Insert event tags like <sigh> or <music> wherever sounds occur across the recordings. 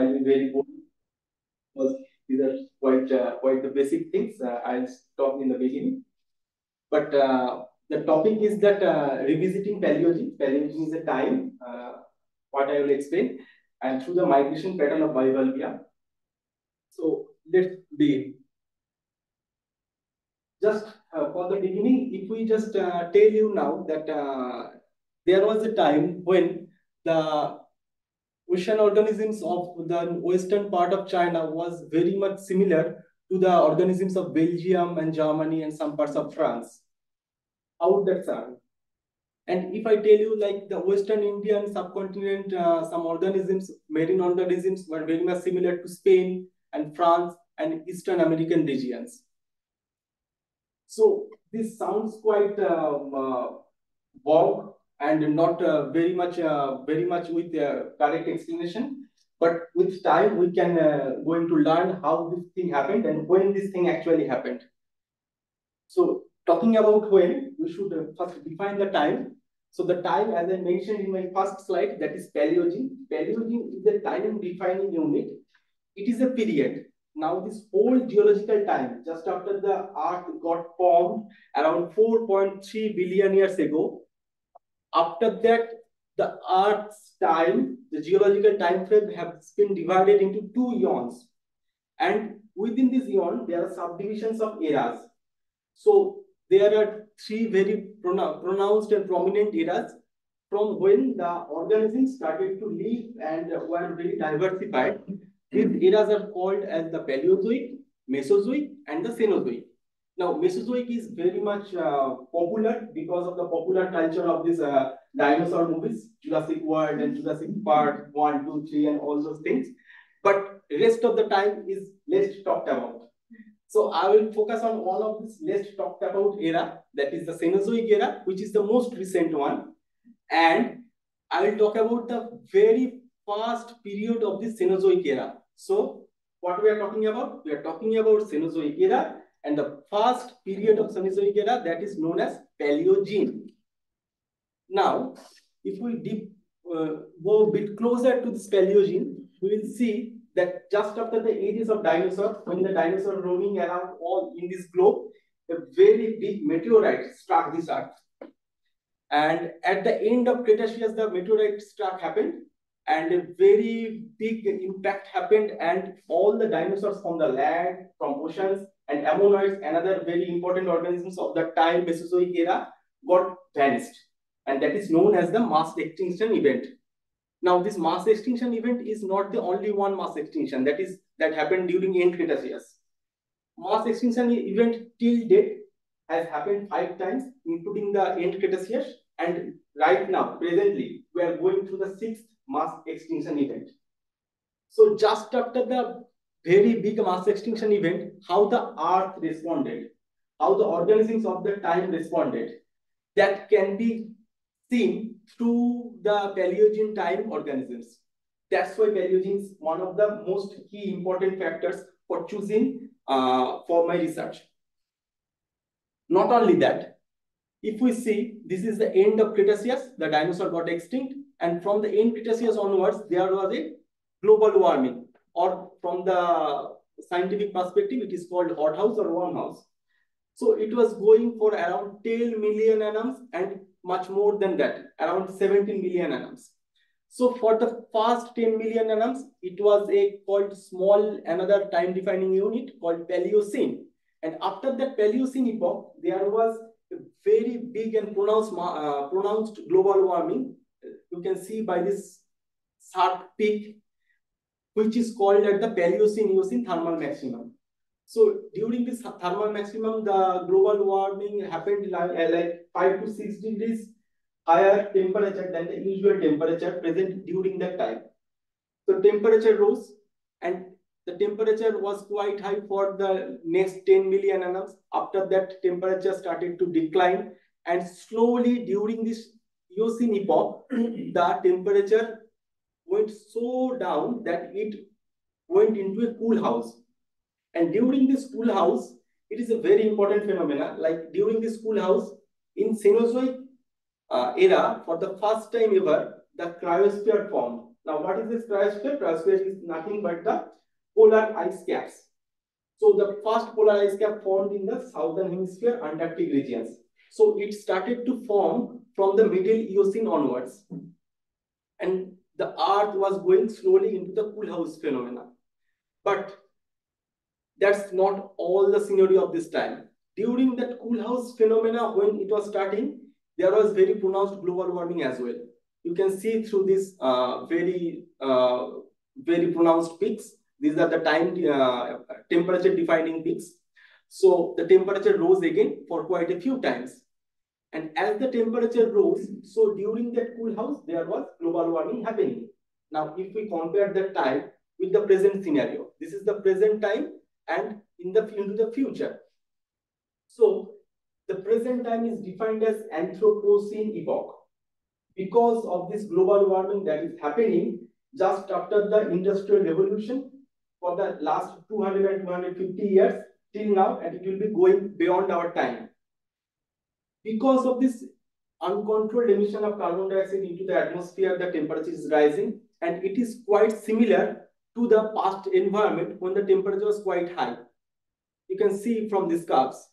very because these are quite uh, quite the basic things. Uh, I'll talk in the beginning. But uh, the topic is that uh, revisiting Paleogene. Paleogene is a time, uh, what I will explain, and through the migration pattern of bivalvia. So let's begin. Just uh, for the beginning, if we just tell you now that there was a time when the ocean organisms of the western part of China was very much similar to the organisms of Belgium and Germany and some parts of France. How would that sound? And if I tell you like the Western Indian subcontinent, uh, some organisms, marine organisms were very much similar to Spain and France and Eastern American regions. So this sounds quite um, uh, vague and not uh, very much uh, very much with uh, correct explanation. But with time we can uh, going to learn how this thing happened and when this thing actually happened. So talking about when we should uh, first define the time. So the time as i mentioned in my first slide that is paleogene paleogene is the time defining unit. It is a period. Now this whole geological time just after the earth got formed around 4.3 billion years ago after that, the Earth's time, the geological time frame has been divided into two eons. And within this eon, there are subdivisions of eras. So there are three very pronounced and prominent eras from when the organisms started to live and were very diversified. These eras are called as the Paleozoic, Mesozoic, and the Cenozoic. Now, Mesozoic is very much uh, popular because of the popular culture of these uh, dinosaur movies, Jurassic World and Jurassic Park 1, 2, 3, and all those things. But rest of the time is less talked about. So I will focus on all of this less talked about era, that is the Cenozoic era, which is the most recent one. And I will talk about the very first period of the Cenozoic era. So what we are talking about? We are talking about Cenozoic era and the first period of Cenozoic era that is known as Paleogene. Now, if we deep, uh, go a bit closer to this Paleogene, we will see that just after the ages of dinosaurs, when the dinosaurs roaming around all in this globe, a very big meteorite struck this earth. And at the end of Cretaceous, the meteorite struck happened and a very big impact happened and all the dinosaurs from the land, from oceans, and ammonoids, another very important organisms of the time Mesozoic era, got vanished. And that is known as the mass extinction event. Now, this mass extinction event is not the only one mass extinction that is that happened during end Cretaceous. Mass extinction event till date has happened five times, including the end Cretaceous. And right now, presently, we are going through the sixth mass extinction event. So just after the very big mass extinction event, how the earth responded, how the organisms of the time responded, that can be seen through the Paleogene time organisms. That's why Paleogene is one of the most key important factors for choosing uh, for my research. Not only that, if we see this is the end of Cretaceous, the dinosaur got extinct, and from the end Cretaceous onwards, there was a global warming or from the scientific perspective, it is called hothouse or warmhouse. So it was going for around 10 million annums and much more than that, around 17 million annums. So for the first 10 million annums, it was a called small, another time defining unit called Paleocene. And after that Paleocene epoch, there was a very big and pronounced, uh, pronounced global warming. You can see by this sharp peak which is called at the Paleocene-Eocene thermal maximum. So during this thermal maximum, the global warming happened like, uh, like 5 to 6 degrees higher temperature than the usual temperature present during that time. So temperature rose and the temperature was quite high for the next 10 million annums. After that, temperature started to decline and slowly during this Eocene epoch, <clears throat> the temperature went so down that it went into a cool house. And during this cool house, it is a very important phenomena. Like during this cool house, in Cenozoic uh, era, for the first time ever, the cryosphere formed. Now, what is this cryosphere? Cryosphere is nothing but the polar ice caps. So the first polar ice cap formed in the southern hemisphere Antarctic regions. So it started to form from the middle Eocene onwards. And the earth was going slowly into the cool house phenomena. But that's not all the scenario of this time. During that cool house phenomena, when it was starting, there was very pronounced global warming as well. You can see through these uh, very, uh, very pronounced peaks. These are the time uh, temperature defining peaks. So the temperature rose again for quite a few times. And as the temperature rose, so during that cool house, there was global warming happening. Now, if we compare that time with the present scenario, this is the present time and in the into the future. So the present time is defined as Anthropocene epoch. Because of this global warming that is happening just after the Industrial Revolution for the last 200 and 250 years till now, and it will be going beyond our time. Because of this uncontrolled emission of carbon dioxide into the atmosphere, the temperature is rising, and it is quite similar to the past environment when the temperature was quite high. You can see from these curves.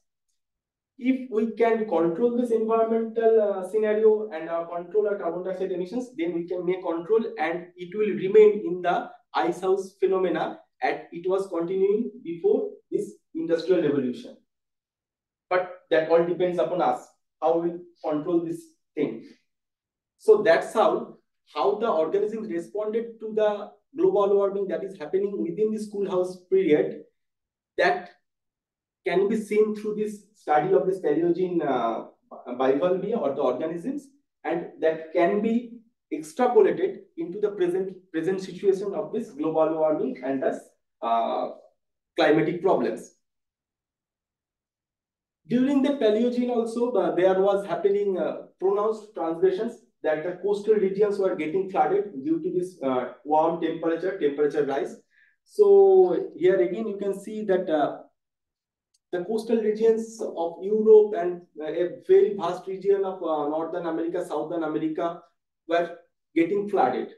If we can control this environmental uh, scenario and uh, control our carbon dioxide emissions, then we can make control and it will remain in the ice house phenomena and it was continuing before this industrial revolution. But that all depends upon us, how we control this thing. So that's how, how the organism responded to the global warming that is happening within the schoolhouse period that can be seen through this study of the Paleogene uh, bivalvia or the organisms and that can be extrapolated into the present present situation of this global warming and thus uh, climatic problems. During the Paleogene also, uh, there was happening uh, pronounced transgressions that the coastal regions were getting flooded due to this uh, warm temperature, temperature rise. So here again, you can see that uh, the coastal regions of Europe and uh, a very vast region of uh, Northern America, Southern America were getting flooded.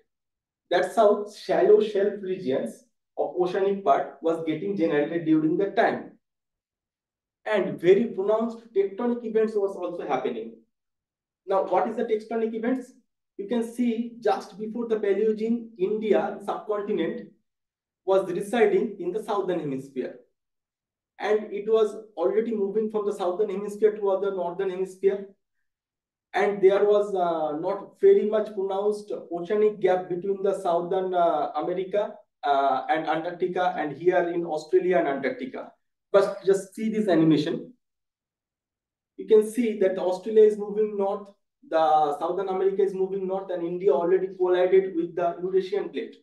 That's how shallow shelf regions of oceanic part was getting generated during that time. And very pronounced tectonic events was also happening. Now, what is the tectonic events? You can see just before the Paleogene, India subcontinent was residing in the southern hemisphere. And it was already moving from the southern hemisphere to the northern hemisphere. And there was uh, not very much pronounced oceanic gap between the southern uh, America uh, and Antarctica and here in Australia and Antarctica. But just see this animation you can see that Australia is moving north, the Southern America is moving north, and India already collided with the Eurasian plate.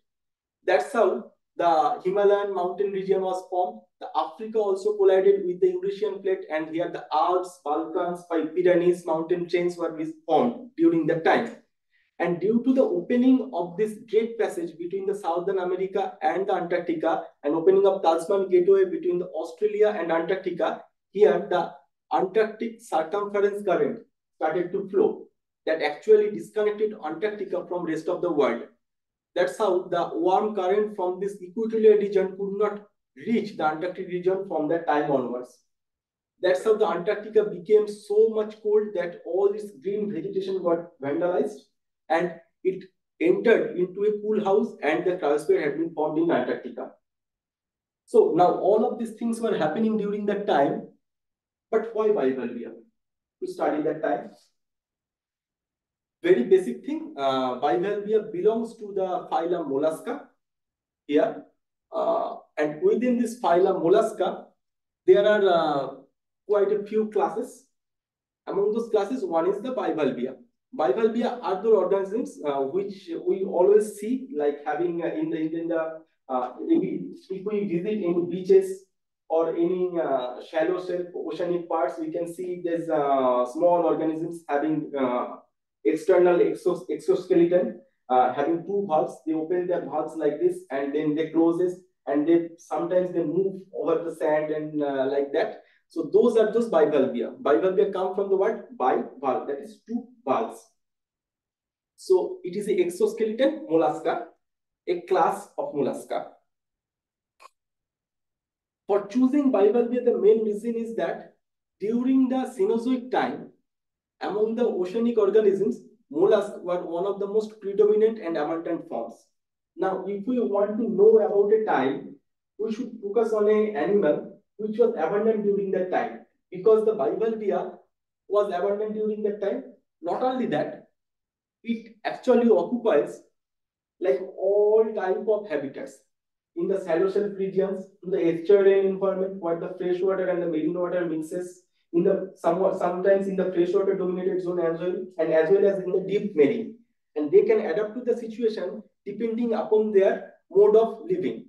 That's how the Himalayan mountain region was formed. The Africa also collided with the Eurasian plate, and here the Alps, Balkans, Pyrenees mountain chains were formed during that time. And due to the opening of this Drake Passage between the Southern America and the Antarctica, and opening of Tasman Gateway between the Australia and Antarctica, here the Antarctic circumference current started to flow that actually disconnected Antarctica from rest of the world. That's how the warm current from this equatorial region could not reach the Antarctic region from that time onwards. That's how the Antarctica became so much cold that all this green vegetation got vandalized and it entered into a cool house and the cryosphere had been formed in Antarctica. So now all of these things were happening during that time but why bivalvia? To study that time. Very basic thing, uh, bivalvia belongs to the phylum Mollusca here. Uh, and within this phylum Mollusca, there are uh, quite a few classes. Among those classes, one is the bivalvia. Bivalvia are the organisms uh, which we always see, like having uh, in the in the uh, if, we, visit in beaches or any uh, shallow shelf oceanic parts, we can see there's uh, small organisms having uh, external exos exoskeleton, having two valves. They open their valves like this and then they closes, and they sometimes they move over the sand and like that. So those are those bivalvia. Bivalvia come from the word bivalve, that is two valves. So it is the exoskeleton mollusca a class of mollusca. For choosing bivalvia, the main reason is that during the Cenozoic time, among the oceanic organisms, mollusks were one of the most predominant and abundant forms. Now, if we want to know about a time, we should focus on an animal which was abundant during that time because the bivalvia was abundant during that time. Not only that, it actually occupies like all type of habitats. In the shallow shelf regions to the estuarine environment where the fresh water and the marine water mixes in the somewhat sometimes in the freshwater dominated zone as well and as well as in the deep marine. And they can adapt to the situation depending upon their mode of living.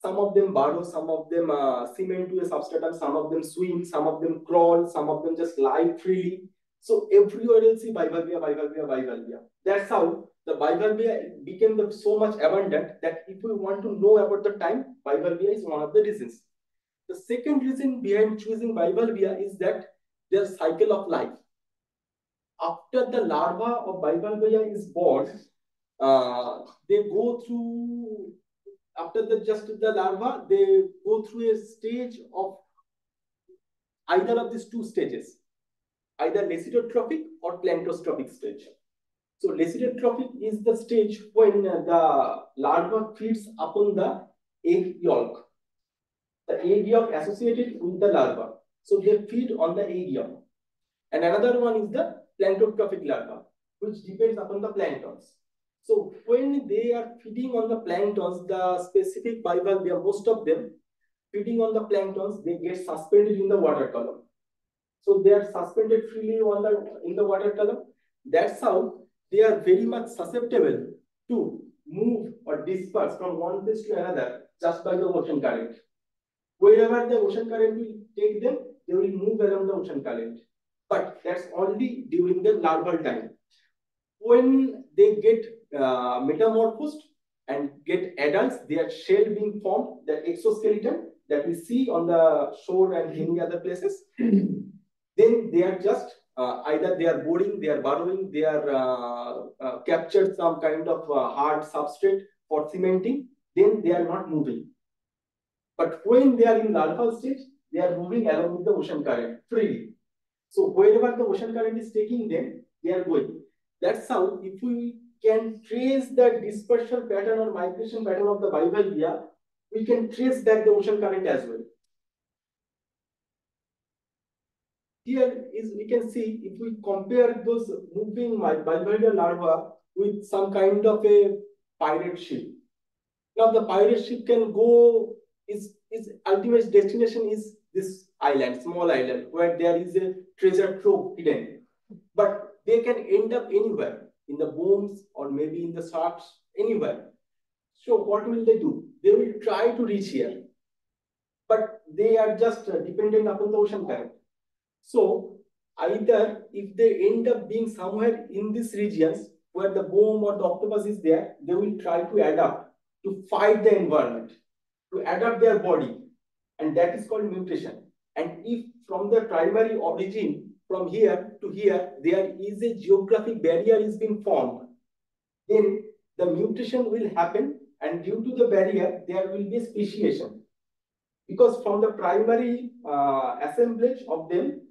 Some of them burrow some of them uh, cement to a substratum some of them swim some of them crawl some of them just lie freely so everywhere you'll see bivalvia bivalvia bivalvia. That's how the bivalvia became the, so much abundant that if we want to know about the time bivalvia is one of the reasons. The second reason behind choosing bivalvia is that their cycle of life. After the larva of bivalvia is born, uh, they go through, after the just the larva, they go through a stage of either of these two stages, either lecithotrophic or planktotrophic stage. So lecithotrophic is the stage when the larva feeds upon the egg yolk the egg yolk associated with the larva. So they feed on the egg yolk. And another one is the planktotrophic larva, which depends upon the planktons. So when they are feeding on the planktons, the specific bivalvia, most of them feeding on the planktons, they get suspended in the water column. So they are suspended freely on the in the water column. That's how they are very much susceptible to move or disperse from one place to another just by the ocean current. Wherever the ocean current will take them, they will move along the ocean current. But that's only during the larval time. When they get uh, metamorphosed and get adults, their shell being formed, the exoskeleton that we see on the shore and any other places, then they are just uh, either they are boring, they are burrowing, they are uh, uh captured some kind of uh, hard substrate for cementing, then they are not moving. But when they are in larval stage, they are moving along with the ocean current freely. So wherever the ocean current is taking them, they are going. That's how if we can trace the dispersion pattern or migration pattern of the bivalvia, we can trace that the ocean current as well. Here is we can see if we compare those moving bivalvia larvae with some kind of a pirate ship. Now the pirate ship can go is its ultimate destination is this island, small island, where there is a treasure trove hidden. But they can end up anywhere, in the booms or maybe in the sharks, anywhere. So what will they do? They will try to reach here. But they are just uh, dependent upon the ocean current. So either if they end up being somewhere in these regions where the boom or the octopus is there, they will try to adapt to fight the environment to adapt their body and that is called mutation. And if from the primary origin, from here to here, there is a geographic barrier is being formed, then the mutation will happen and due to the barrier, there will be speciation. Because from the primary uh, assemblage of them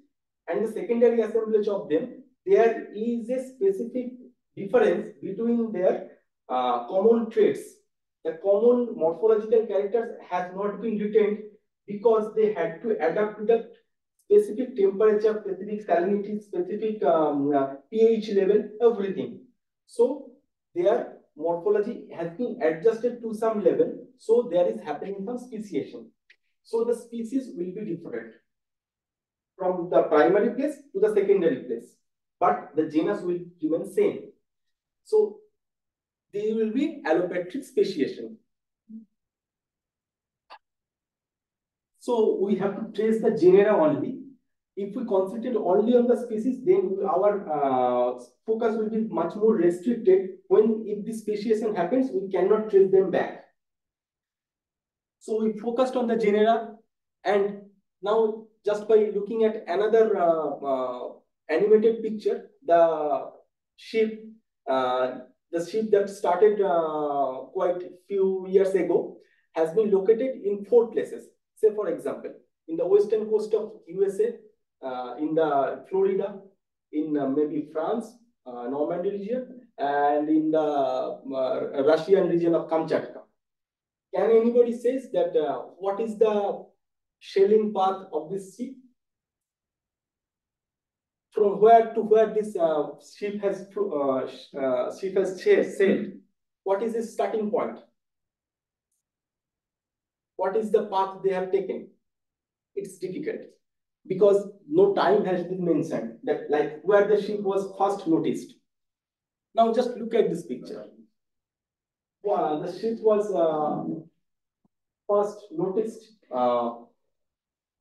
and the secondary assemblage of them, there is a specific difference between their uh, common traits the common morphological characters has not been retained because they had to adapt to the specific temperature, specific salinity, specific um, uh, pH level, everything. So their morphology has been adjusted to some level. So there is happening some speciation. So the species will be different from the primary place to the secondary place, but the genus will remain same. So there will be allopatric speciation. So we have to trace the genera only. If we concentrate only on the species, then our uh, focus will be much more restricted. When if the speciation happens, we cannot trace them back. So we focused on the genera and now just by looking at another uh, uh, animated picture, the ship uh, the ship that started quite a few years ago, has been located in four places. Say, for example, in the western coast of USA, uh, in the Florida, in uh, maybe France, uh, Normandy region, and in the Russian region of Kamchatka. Can anybody says that what is the sailing path of this ship? From where to where this uh, ship has uh, uh, ship has sailed? What is its starting point? What is the path they have taken? It's difficult because no time has been mentioned that like where the ship was first noticed. Now just look at this picture. Well, the ship was uh, first noticed uh,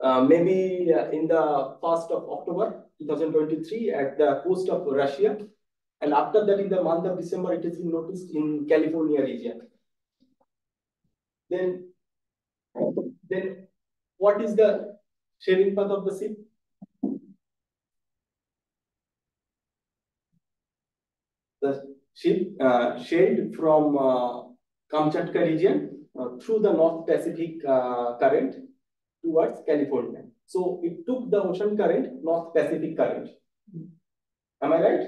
uh, maybe uh, in the 1st of October 2023 at the coast of Russia. And after that, in the month of December, it has been noticed in California region. Then, then what is the sailing path of the ship? The ship uh, sailed from uh, Kamchatka region uh, through the North Pacific uh, current towards California. So it took the ocean current, North Pacific current. Am I right?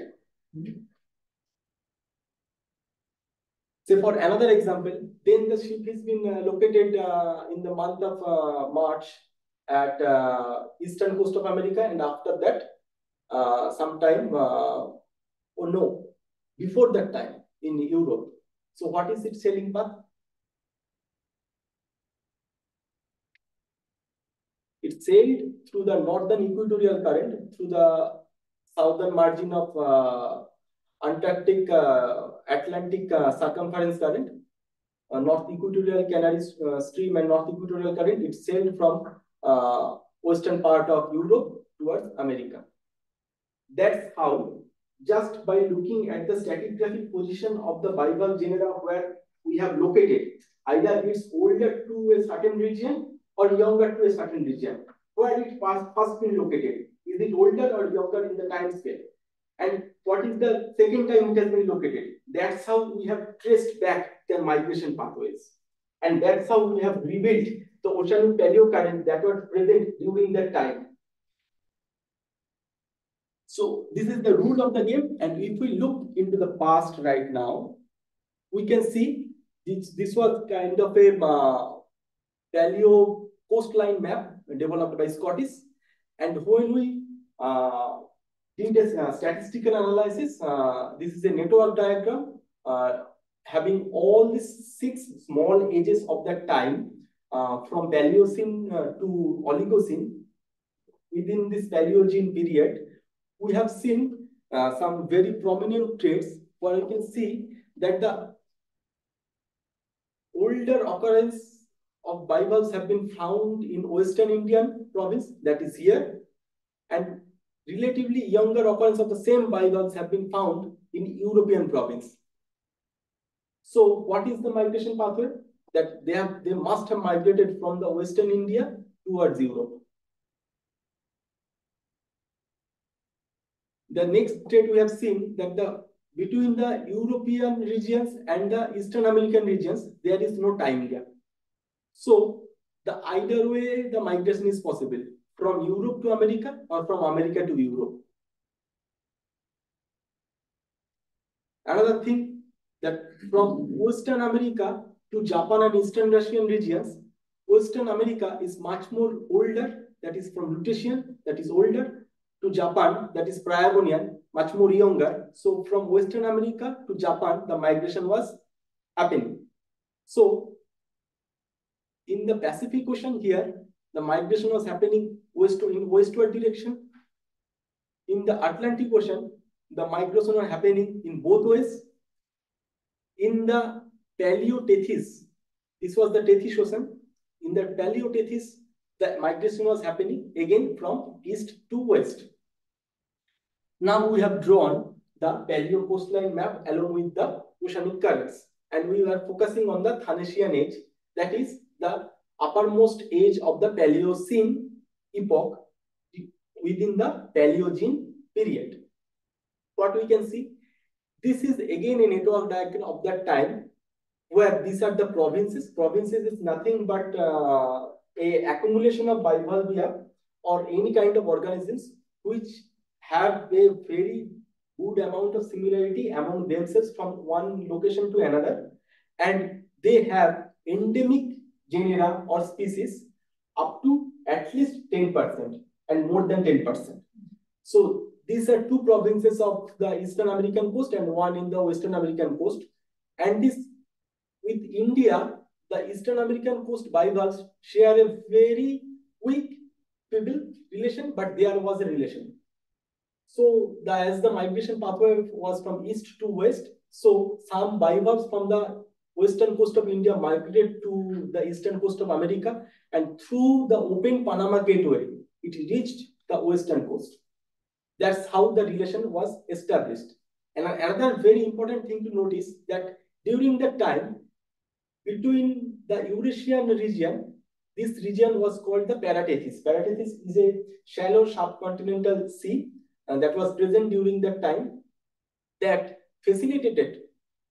Say for another example, then the ship has been uh, located uh, in the month of uh, March at uh, eastern coast of America, and after that, uh, sometime, oh no, before that time in Europe. So what is its sailing path? It sailed through the northern equatorial current, through the southern margin of uh, Antarctic uh, Atlantic uh, circumference current, uh, North Equatorial Canary uh, Stream and North Equatorial current. It sailed from uh, western part of Europe towards America. That's how, just by looking at the stratigraphic position of the bivalve genera where we have located, either it's older to a certain region or younger to a certain region. Where it was first been located? Is it older or younger in the time scale? And what is the second time it has been located? That's how we have traced back the migration pathways. And that's how we have rebuilt the oceanic paleocurrent that was present during that time. So this is the rule of the game. And if we look into the past right now, we can see this, this was kind of a uh, paleo coastline map developed by Scotese. And when we uh, did a uh, statistical analysis, uh, this is a network diagram uh, having all these six small ages of that time uh, from Paleocene uh, to Oligocene. Within this Paleogene period, we have seen some very prominent traits where you can see that the older occurrence of bivalves have been found in Western Indian province, that is here, and relatively younger occurrence of the same bivalves have been found in European province. So what is the migration pathway? That they have they must have migrated from the Western India towards Europe. The next trait we have seen that the between the European regions and the Eastern American regions, there is no time gap. So the either way the migration is possible from Europe to America or from America to Europe. Another thing that from Western America to Japan and Eastern Russian regions, Western America is much more older, that is from Lutetian, that is older, to Japan, that is Priabonian, much more younger. So from Western America to Japan, the migration was happening. So in the Pacific Ocean here, the migration was happening westward in westward direction. In the Atlantic Ocean, the migration was happening in both ways. In the Paleotethys, this was the Tethys Ocean. In the Paleotethys, the migration was happening again from east to west. Now we have drawn the paleo coastline map along with the oceanic currents. And we are focusing on the Thanetian age, that is the uppermost age of the Paleocene epoch within the Paleogene period. What we can see, this is again a network diagram of that time where these are the provinces. Provinces is nothing but uh, a accumulation of bivalvia or any kind of organisms which have a very good amount of similarity among themselves from one location to another and they have endemic genera or species up to at least 10% and more than 10%. So these are two provinces of the Eastern American coast and one in the Western American coast. And this with India, the Eastern American coast bivalves share a very weak feeble relation, but there was a relation. So the, as the migration pathway was from east to west, so some bivalves from the western coast of India migrated to the eastern coast of America, and through the open Panama Gateway, it reached the western coast. That's how the relation was established. And another very important thing to notice that during that time, between the Eurasian region, this region was called the Paratethys. Paratethys is a shallow subcontinental sea and that was present during that time that facilitated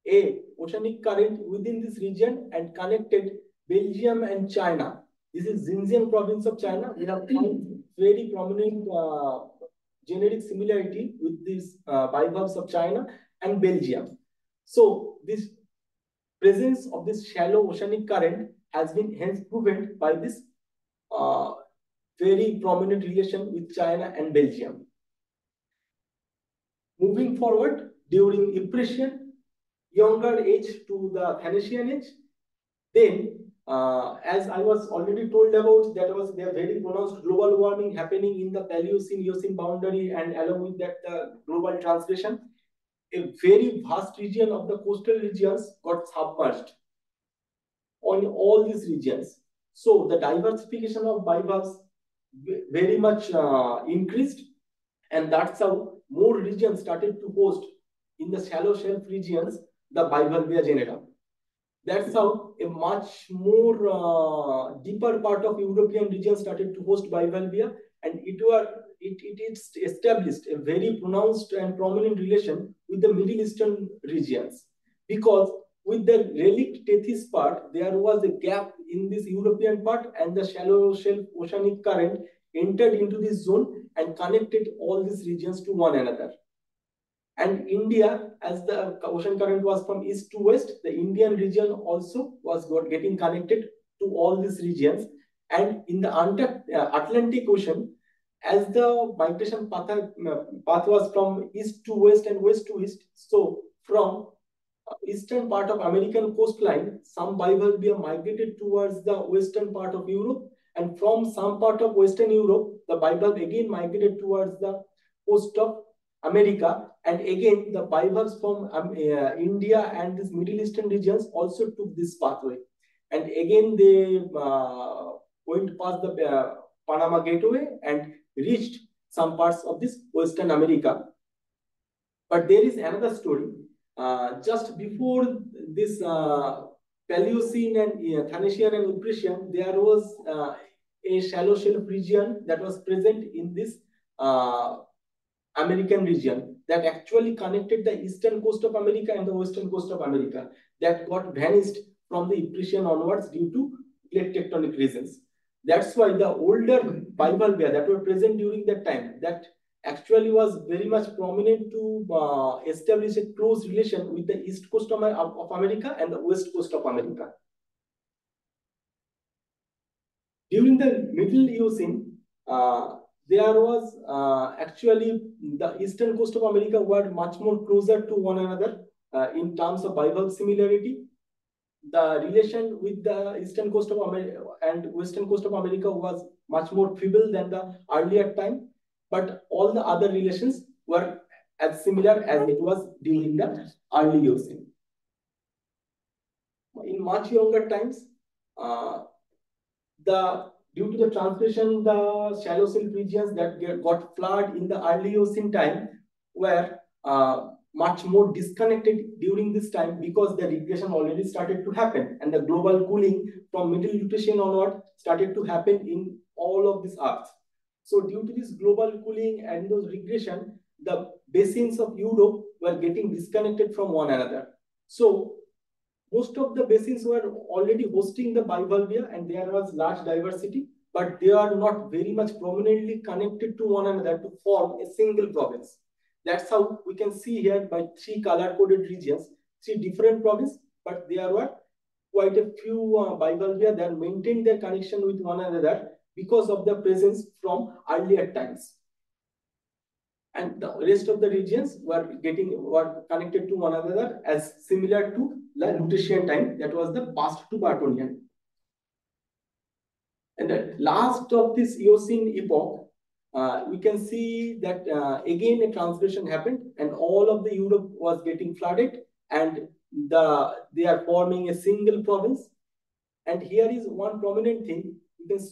a oceanic current within this region and connected Belgium and China. This is Xinjiang province of China. Have found very prominent uh, generic similarity with these uh, bivalves of China and Belgium. So this presence of this shallow oceanic current has been hence proven by this uh, very prominent relation with China and Belgium. Moving forward, during Ypresian, younger age to the Thanetian age, then uh, as I was already told about, that was there very pronounced global warming happening in the Paleocene-Eocene boundary and along with that the global translation a very vast region of the coastal regions got submerged on all these regions. So the diversification of bivalves very much uh, increased and that's how more regions started to host in the shallow shelf regions the Bible bivalvia genera. That's how a much more uh, deeper part of European region started to host bivalvia and it were it, it established a very pronounced and prominent relation with the Middle Eastern regions because with the relic tethys part, there was a gap in this European part and the shallow shelf oceanic current entered into this zone and connected all these regions to one another. And India, as the ocean current was from east to west, the Indian region also was getting connected to all these regions. And in the uh, Atlantic Ocean, as the migration path, path was from east to west and west to east, so from uh, eastern part of American coastline, some bivalvia migrated towards the western part of Europe, and from some part of Western Europe, the bivalve again migrated towards the coast of America, and again the bivalves from um, uh, India and these Middle Eastern regions also took this pathway, and again they uh, went past the uh, Panama Gateway and reached some parts of this Western America. But there is another story. Uh, just before this uh, Paleocene and uh, Thanetian and Ypresian, there was a shallow shelf region that was present in this American region that actually connected the eastern coast of America and the western coast of America that got vanished from the Ypresian onwards due to plate tectonic reasons. That's why the older bivalvia that were present during that time, that actually was very much prominent to uh, establish a close relation with the east coast of, of America and the west coast of America. During the Middle Eocene, uh, there was uh, actually the eastern coast of America were much more closer to one another uh, in terms of bivalve similarity the relation with the eastern coast of America and western coast of America was much more feeble than the earlier time, but all the other relations were as similar as it was during the early Eocene. In much younger times, uh, the due to the transgression, the shallow silt regions that get, got flooded in the early Eocene time were uh, much more disconnected during this time because the regression already started to happen and the global cooling from middle Cretaceous onward started to happen in all of these earths. So due to this global cooling and those regression, the basins of Europe were getting disconnected from one another. So most of the basins were already hosting the bivalvia and there was large diversity, but they are not very much prominently connected to one another to form a single province. That's how we can see here by three color-coded regions, three different provinces, but there were quite a few uh, bivalvia that maintained their connection with one another because of the presence from earlier times and the rest of the regions were getting were connected to one another as similar to the Lutetian time that was the past to Bartonian. And the last of this Eocene epoch, uh, we can see that uh, again a transgression happened and all of the Europe was getting flooded and the they are forming a single province. And here is one prominent thing you can,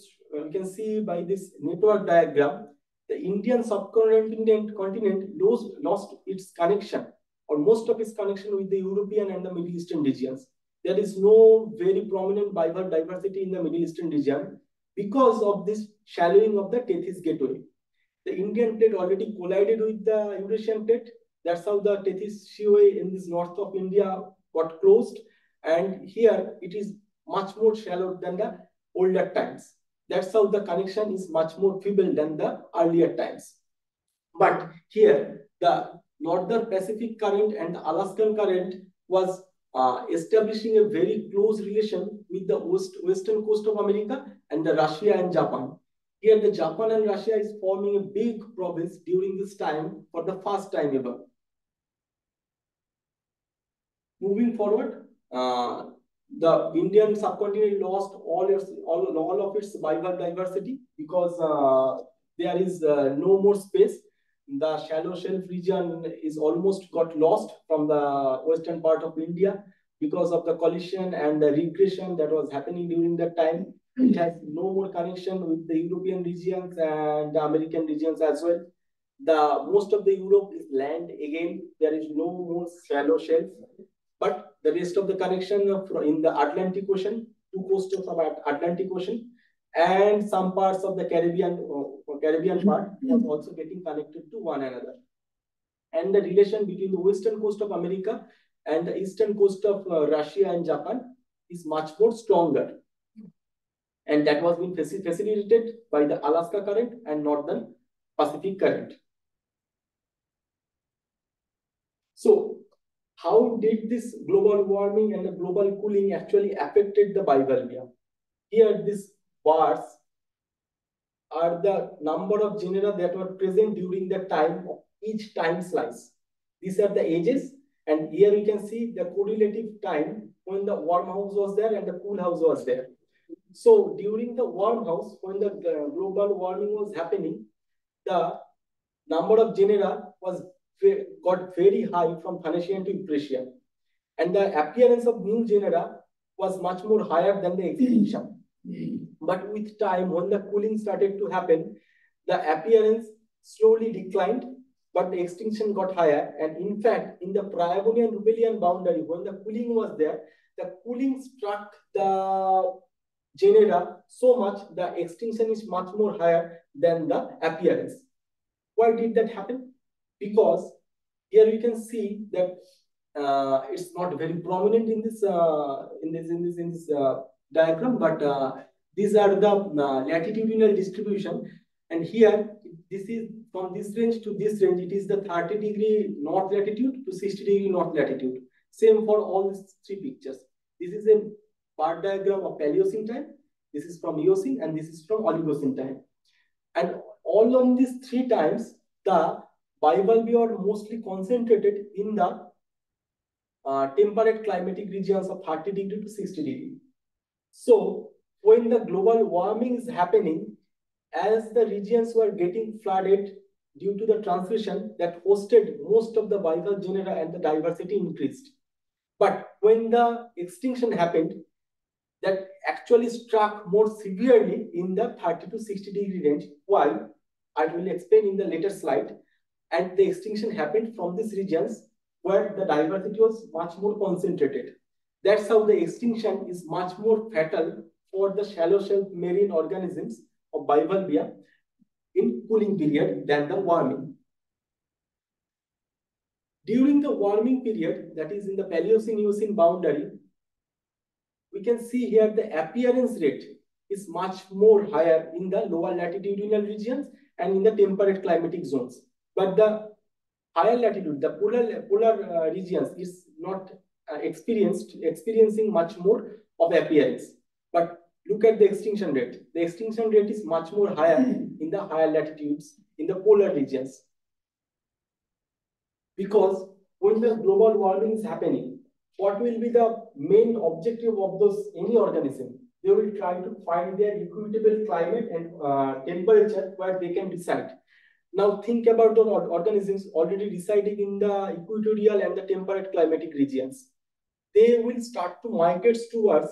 you can see by this network diagram the Indian subcontinent continent lost, lost its connection or most of its connection with the European and the Middle Eastern regions. There is no very prominent biodiversity in the Middle Eastern region because of this shallowing of the Tethys Gateway. The Indian plate already collided with the Eurasian plate. That's how the Tethys Seaway in this north of India got closed. And here it is much more shallow than the older times. That's how the connection is much more feeble than the earlier times. But here, the Northern Pacific current and the Alaskan current was uh, establishing a very close relation with the west, western coast of America and the Russia and Japan. Here, the Japan and Russia is forming a big province during this time for the first time ever. Moving forward, uh, the Indian subcontinent lost all its all, all of its biodiversity because uh, there is uh, no more space. The shallow shelf region is almost got lost from the western part of India because of the collision and the regression that was happening during that time. It has no more connection with the European regions and the American regions as well. The most of the Europe is land again. There is no more shallow shelf the rest of the connection in the Atlantic Ocean, two coasts of Atlantic Ocean, and some parts of the Caribbean uh, Caribbean part was also getting connected to one another. And the relation between the western coast of America and the eastern coast of uh, Russia and Japan is much more stronger. And that was being facilitated by the Alaska current and northern Pacific current. So how did this global warming and the global cooling actually affected the bivalvia? Here, these bars are the number of genera that were present during the time of each time slice. These are the ages, and here you can see the correlative time when the warm house was there and the cool house was there. So during the warm house, when the global warming was happening, the number of genera was got very high from Thanetian to Ypresian. And the appearance of new genera was much more higher than the extinction. But with time, when the cooling started to happen, the appearance slowly declined, but the extinction got higher. And in fact, in the Priabonian Rupelian boundary, when the cooling was there, the cooling struck the genera so much, the extinction is much more higher than the appearance. Why did that happen? Because here you can see that uh, it's not very prominent in this uh, in this in this in this uh, diagram, but uh, these are the uh, latitudinal distribution, and here this is from this range to this range. It is the 30 degree north latitude to 60 degree north latitude. Same for all these three pictures. This is a bar diagram of Paleocene time. This is from Eocene, and this is from Oligocene time. And all on these three times, the bivalve are mostly concentrated in the uh, temperate climatic regions of 30 degree to 60 degree. So when the global warming is happening, as the regions were getting flooded due to the transgression that hosted most of the bivalve genera and the diversity increased. But when the extinction happened, that actually struck more severely in the 30 to 60 degree range. Why? I will explain in the later slide and the extinction happened from these regions where the diversity was much more concentrated. That's how the extinction is much more fatal for the shallow shelf marine organisms of bivalvia in cooling period than the warming. During the warming period, that is in the Paleocene-Eocene boundary, we can see here the appearance rate is much more higher in the lower latitudinal regions and in the temperate climatic zones. But the higher latitude, the polar, polar uh, regions is not uh, experienced experiencing much more of appearance. But look at the extinction rate. The extinction rate is much more higher in the higher latitudes in the polar regions. Because when the global warming is happening, what will be the main objective of those any organism? They will try to find their equitable climate and uh, temperature where they can reside. Now think about the organisms already residing in the equatorial and the temperate climatic regions. They will start to migrate towards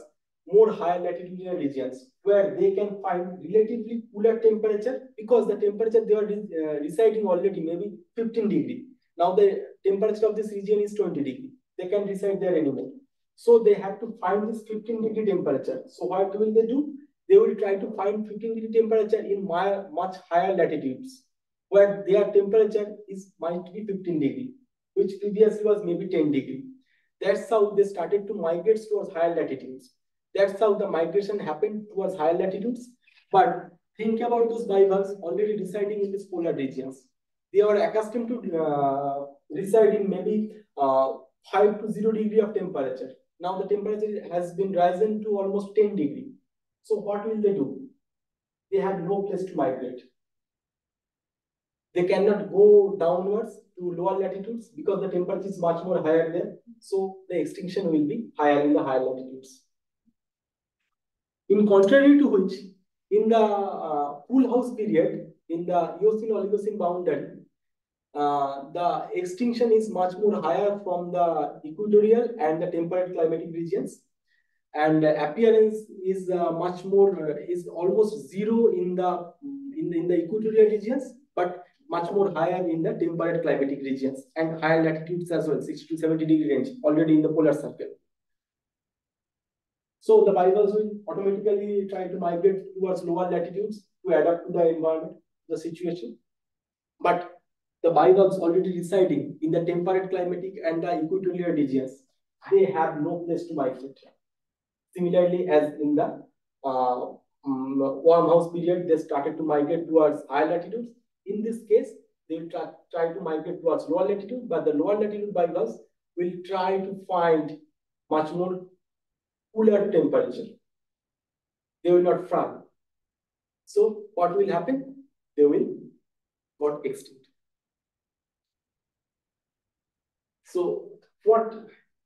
more higher latitudinal regions where they can find relatively cooler temperature because the temperature they are uh, residing already maybe 15 degree. Now the temperature of this region is 20 degree. They can reside there anymore. So they have to find this 15 degree temperature. So what will they do? They will try to find 15 degree temperature in much higher latitudes where their temperature is might be 15 degree, which previously was maybe 10 degree. That's how they started to migrate towards higher latitudes. That's how the migration happened towards higher latitudes. But think about those bivalves already residing in these polar regions. They are accustomed to uh, reside in maybe uh, 5 to 0 degree of temperature. Now the temperature has been risen to almost 10 degree. So what will they do? They have no place to migrate. They cannot go downwards to lower latitudes because the temperature is much more higher there. So the extinction will be higher in the higher latitudes. In contrary to which, in the uh, cool house period, in the Eocene Oligocene boundary, uh, the extinction is much more higher from the equatorial and the temperate climatic regions. And appearance is uh, much more, uh, is almost zero in the, in the, in the equatorial regions, much more higher in the temperate climatic regions and higher latitudes as well, 60 to 70 degree range already in the polar circle. So the bivalves will automatically try to migrate towards lower latitudes to adapt to the environment, the situation. But the bivalves already residing in the temperate climatic and the equatorial regions, they have no place to migrate. Similarly, as in the uh, um, warm house period, they started to migrate towards higher latitudes. In this case, they will try, try to migrate towards lower latitude, but the lower latitude bivalves will try to find much more cooler temperature. They will not fry. So what will happen? They will got extinct. So what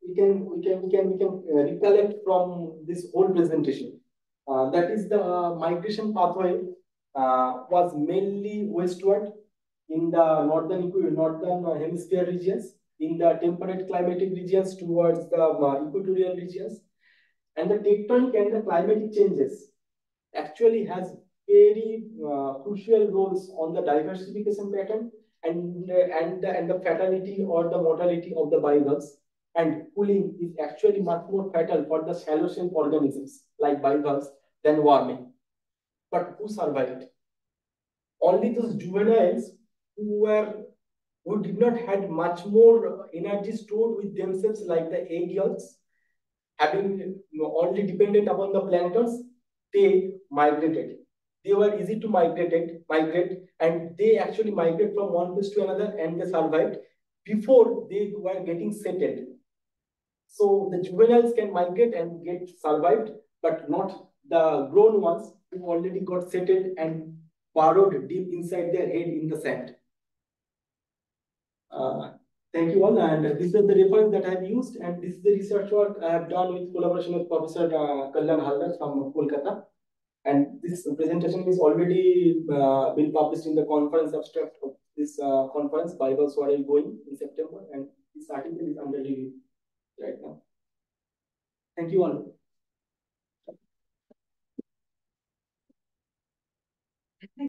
we can we can we can we can uh, recollect from this whole presentation. Uh, that is the uh, migration pathway uh, was mainly westward in the northern northern hemisphere regions, in the temperate climatic regions towards the uh, equatorial regions, and the tectonic and the climatic changes actually has very uh, crucial roles on the diversification pattern and, uh, and, the, and the fatality or the mortality of the bivalves. And cooling is actually much more fatal for the shallow shell organisms like bivalves than warming. But who survived? Only those juveniles who were who did not had much more energy stored with themselves like the yolks having only dependent upon the planktons, they migrated. They were easy to migrate, migrate, and they actually migrate from one place to another, and they survived before they were getting settled. So the juveniles can migrate and get survived, but not the grown ones who already got settled and burrowed deep inside their head in the sand. Uh, Thank you all. And this is the reference that I have used, and this is the research work I have done with collaboration with Professor uh, Kalyan Halder from Kolkata. And this presentation is already uh, been published in the conference abstract of this uh, conference, Are You Going in September, and this article is under review right now. Thank you all.